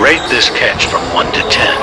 Rate this catch from 1 to 10.